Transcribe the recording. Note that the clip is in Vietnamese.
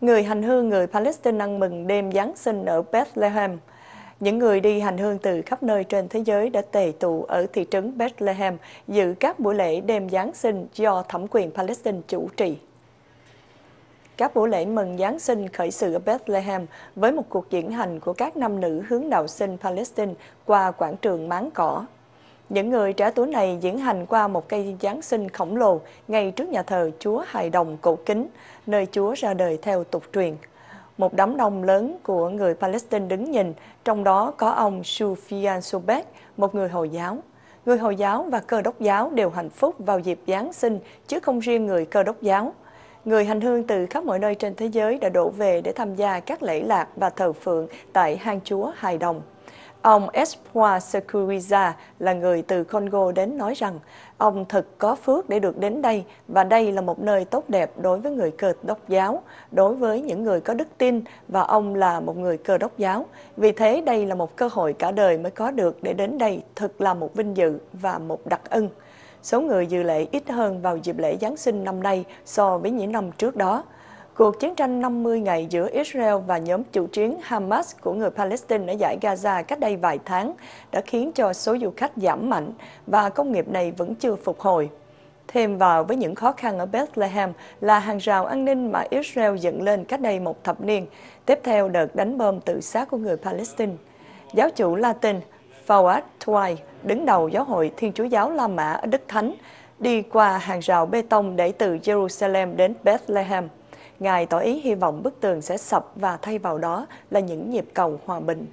Người hành hương người Palestine ăn mừng đêm Giáng sinh ở Bethlehem. Những người đi hành hương từ khắp nơi trên thế giới đã tề tụ ở thị trấn Bethlehem, dự các buổi lễ đêm Giáng sinh do thẩm quyền Palestine chủ trì. Các buổi lễ mừng Giáng sinh khởi sự ở Bethlehem với một cuộc diễn hành của các nam nữ hướng đạo sinh Palestine qua quảng trường Máng Cỏ. Những người trẻ tuổi này diễn hành qua một cây Giáng sinh khổng lồ ngay trước nhà thờ Chúa Hài Đồng cổ kính, nơi Chúa ra đời theo tục truyền. Một đám đông lớn của người Palestine đứng nhìn, trong đó có ông Sufyan Sobek, một người Hồi giáo. Người Hồi giáo và cơ đốc giáo đều hạnh phúc vào dịp Giáng sinh, chứ không riêng người cơ đốc giáo. Người hành hương từ khắp mọi nơi trên thế giới đã đổ về để tham gia các lễ lạc và thờ phượng tại hang chúa Hài Đồng. Ông Espoir Securiza là người từ Congo đến nói rằng ông thật có phước để được đến đây và đây là một nơi tốt đẹp đối với người cơ đốc giáo, đối với những người có đức tin và ông là một người cơ đốc giáo. Vì thế đây là một cơ hội cả đời mới có được để đến đây thật là một vinh dự và một đặc ân. Số người dự lễ ít hơn vào dịp lễ Giáng sinh năm nay so với những năm trước đó. Cuộc chiến tranh 50 ngày giữa Israel và nhóm chủ chiến Hamas của người Palestine ở giải Gaza cách đây vài tháng đã khiến cho số du khách giảm mạnh và công nghiệp này vẫn chưa phục hồi. Thêm vào với những khó khăn ở Bethlehem là hàng rào an ninh mà Israel dựng lên cách đây một thập niên, tiếp theo đợt đánh bom tự sát của người Palestine. Giáo chủ Latin Fawad Twai, đứng đầu giáo hội Thiên Chúa Giáo La Mã ở Đức Thánh, đi qua hàng rào bê tông để từ Jerusalem đến Bethlehem. Ngài tỏ ý hy vọng bức tường sẽ sập và thay vào đó là những nhịp cầu hòa bình.